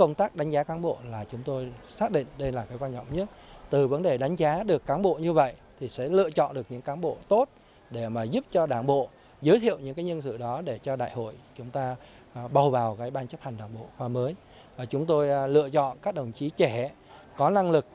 công tác đánh giá cán bộ là chúng tôi xác định đây là cái quan trọng nhất. Từ vấn đề đánh giá được cán bộ như vậy thì sẽ lựa chọn được những cán bộ tốt để mà giúp cho đảng bộ giới thiệu những cái nhân sự đó để cho đại hội chúng ta à, bầu vào cái ban chấp hành đảng bộ khóa mới. Và chúng tôi à, lựa chọn các đồng chí trẻ có năng lực,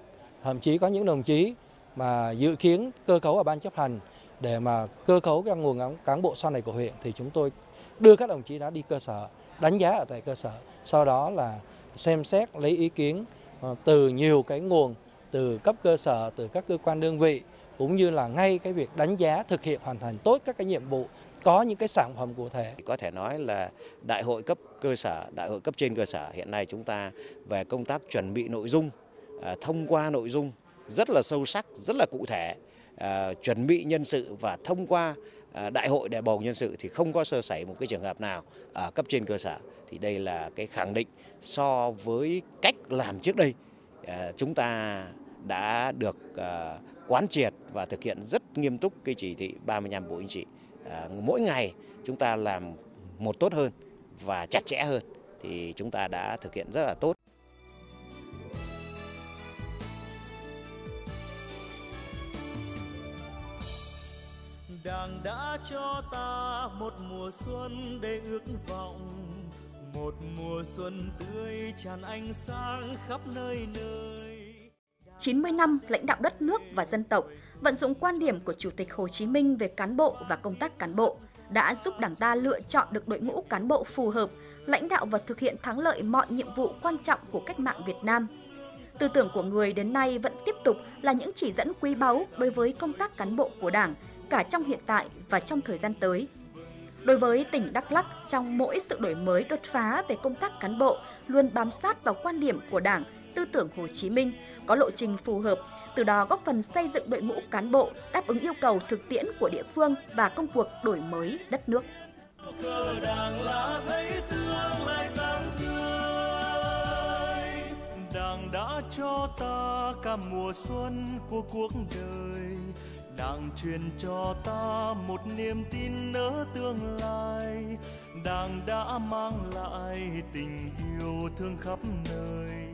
thậm chí có những đồng chí mà dự kiến cơ cấu ở ban chấp hành để mà cơ cấu cái nguồn cán bộ sau này của huyện thì chúng tôi đưa các đồng chí đó đi cơ sở đánh giá ở tại cơ sở sau đó là xem xét lấy ý kiến ờ, từ nhiều cái nguồn từ cấp cơ sở từ các cơ quan đơn vị cũng như là ngay cái việc đánh giá thực hiện hoàn thành tốt các cái nhiệm vụ có những cái sản phẩm cụ thể. Có thể nói là đại hội cấp cơ sở, đại hội cấp trên cơ sở hiện nay chúng ta về công tác chuẩn bị nội dung, ờ, thông qua nội dung rất là sâu sắc, rất là cụ thể, ờ, chuẩn bị nhân sự và thông qua đại hội để bầu nhân sự thì không có sơ sẩy một cái trường hợp nào ở cấp trên cơ sở. Thì đây là cái khẳng định so với cách làm trước đây ờ, chúng ta đã được ờ, quán triệt và thực hiện rất nghiêm túc cái chỉ thị 35 Bộ Chính trị. Mỗi ngày chúng ta làm một tốt hơn và chặt chẽ hơn thì chúng ta đã thực hiện rất là tốt. Đảng đã cho ta một mùa xuân để ước vọng một mùa xuân tươi tràn ánh sáng khắp nơi nơi 90 năm lãnh đạo đất nước và dân tộc, vận dụng quan điểm của Chủ tịch Hồ Chí Minh về cán bộ và công tác cán bộ đã giúp Đảng ta lựa chọn được đội ngũ cán bộ phù hợp, lãnh đạo và thực hiện thắng lợi mọi nhiệm vụ quan trọng của cách mạng Việt Nam. Tư tưởng của người đến nay vẫn tiếp tục là những chỉ dẫn quý báu đối với công tác cán bộ của Đảng, cả trong hiện tại và trong thời gian tới. Đối với tỉnh Đắk Lắk, trong mỗi sự đổi mới đột phá về công tác cán bộ luôn bám sát vào quan điểm của Đảng, tư tưởng Hồ Chí Minh, có lộ trình phù hợp, từ đó góp phần xây dựng đội ngũ cán bộ đáp ứng yêu cầu thực tiễn của địa phương và công cuộc đổi mới đất nước. Đảng đã cho ta cả mùa xuân của cuộc đời Đảng truyền cho ta một niềm tin nỡ tương lai Đảng đã mang lại tình yêu thương khắp nơi.